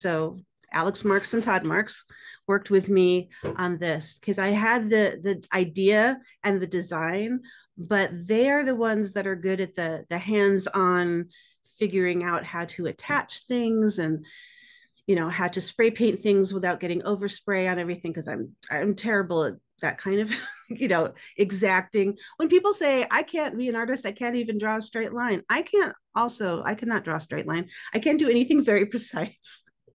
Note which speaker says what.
Speaker 1: So Alex Marks and Todd Marks worked with me on this because I had the the idea and the design, but they are the ones that are good at the the hands-on figuring out how to attach things and you know how to spray paint things without getting overspray on everything because I'm I'm terrible at that kind of you know exacting. When people say i can't be an artist i can't even draw a straight line i can't also i cannot draw a straight line. I can't do anything very precise.